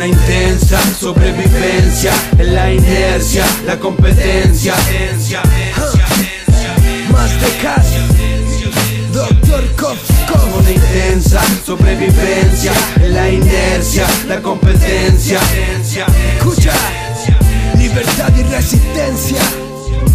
Una intensa sobrevivencia en la inercia, la competencia. Más de cash Doctor Kofko Una intensa sobrevivencia en la inercia, la competencia. Escucha Libertad y resistencia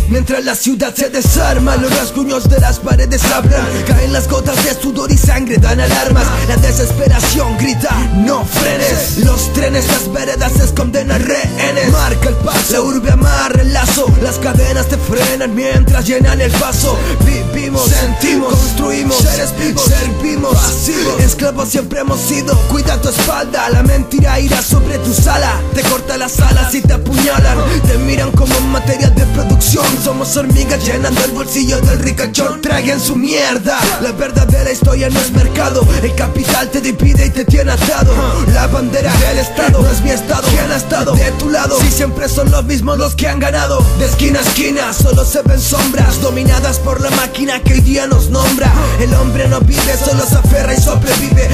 Mientras la ciudad se desarma, los rasguños de las paredes abran Caen las gotas de sudor y sangre, dan alarmas. La desesperación grita, no frenes Los trenes, las veredas esconden a rehenes. Marca el paso, la urbe amarra el lazo. Las cadenas te frenan mientras llenan el paso Vivimos, sentimos, construimos, seres vivos, servimos Pasivos, esclavos siempre hemos sido. Cuida tu espalda, la mentira irá sobre tu sala. Te corta las alas y te apuñalan. Te miran como material de producción somos hormigas llenando el bolsillo del ricachón. Traguen su mierda. La verdadera historia no es mercado. El capital te divide y te tiene atado. La bandera del estado no es mi estado. ¿Quién ha estado de tu lado? Si siempre son los mismos los que han ganado. De esquina a esquina solo se ven sombras Dominadas por la máquina que hoy día nos nombra. El hombre no vive, solo se aferra y sobrevive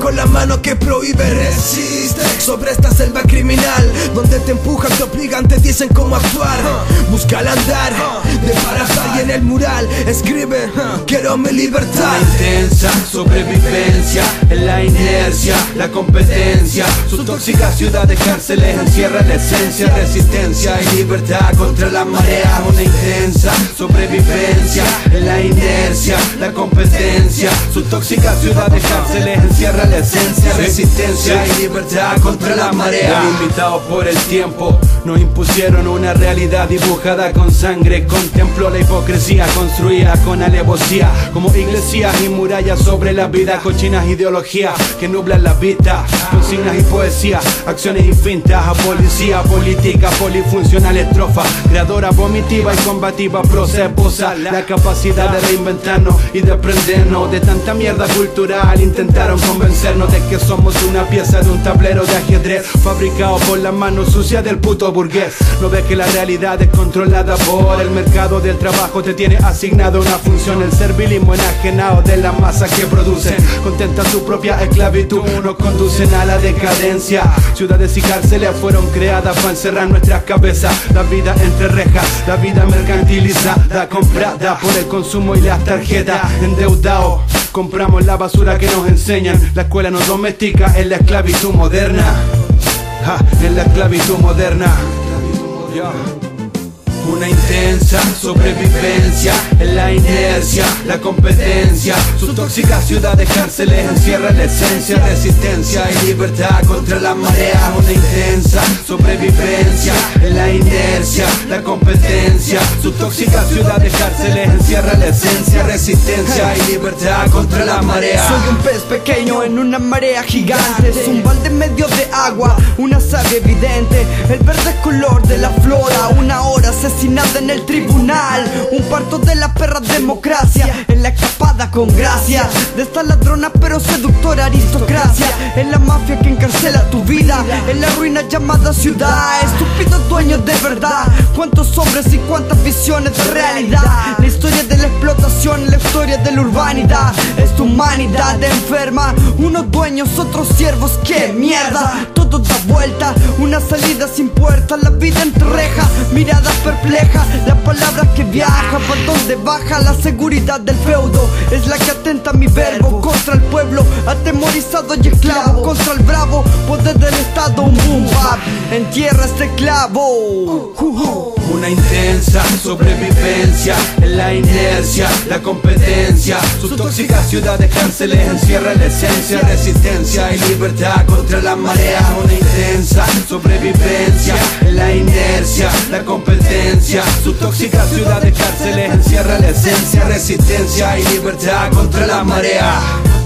con la mano que prohíbe Resiste. Sobre esta selva criminal Donde te empujan, te obligan, te dicen cómo actuar. Busca al andar y en el mural escribe Quiero mi libertad Intensa sobrevivencia en la inercia, la competencia. Su tóxica ciudad de cárceles encierra la esencia, resistencia y libertad contra la marea. Una intensa sobrevivencia en la inercia, la competencia. Su tóxica ciudad de cárceles encierra la esencia, resistencia y libertad contra la marea. Invitados por el tiempo, nos impusieron una realidad dibujada con sangre. Contempló la hipocresía construida con alevosía, como iglesias y murallas sobre la vida, cochinas ideologías que nublan la vista, consignas y poesía, acciones infinitas a policía, política polifuncional, estrofa, creadora vomitiva y combativa, prosa esposa, la capacidad de reinventarnos y de aprendernos de tanta mierda cultural. Intentaron convencernos de que somos una pieza de un tablero de ajedrez fabricado por la mano sucia del puto burgués. No ves que la realidad es controlada por el mercado del trabajo, te tiene asignado una función, el servilismo enajenado de la masa que producen, contenta su propia esclavitud, nos conducen a la decadencia. Ciudades y cárceles fueron creadas para encerrar nuestras cabezas, la vida entre rejas, la vida mercantilizada, comprada por el consumo y las tarjetas, endeudado. Compramos la basura que nos enseñan, la escuela nos domestica en la esclavitud moderna. Ja, en la esclavitud moderna. Una intensa sobrevivencia en la inercia, la competencia. Su tóxica ciudad de cárceles encierra la esencia, resistencia y libertad contra la marea. Una intensa sobrevivencia en la inercia, la competencia. Su tóxica ciudad de cárceles encierra la esencia, resistencia y libertad contra la marea. Soy un pez pequeño en una marea gigante Es un balde medio de una savia evidente. El verde color de la flora Una hora asesinada en el tribunal. Un parto de la perra democracia En la escapada con gracia. De esta ladrona pero seductora aristocracia. En la mafia que encarcela tu vida En la ruina llamada ciudad. Estúpido dueño de verdad Cuántos hombres y cuántas visiones de realidad. La historia de la explotación, la historia de la urbanidad. Es tu humanidad enferma. Unos dueños, otros siervos, qué mierda Todo da vuelta, una salida sin puerta La vida entre rejas, mirada perpleja La palabra que viaja, por donde baja La seguridad del feudo es la que atenta mi verbo. Contra el pueblo, atemorizado y esclavo. Contra el bravo, poder del estado Un boom bap, entierra este clavo. Uh, uh. Una intensa sobrevivencia en la inercia, la competencia. Su tóxica ciudad de cárceles encierra la esencia, resistencia y libertad contra la marea. Una intensa sobrevivencia en la inercia, la competencia. Su tóxica ciudad de cárceles encierra la esencia, resistencia y libertad contra la marea.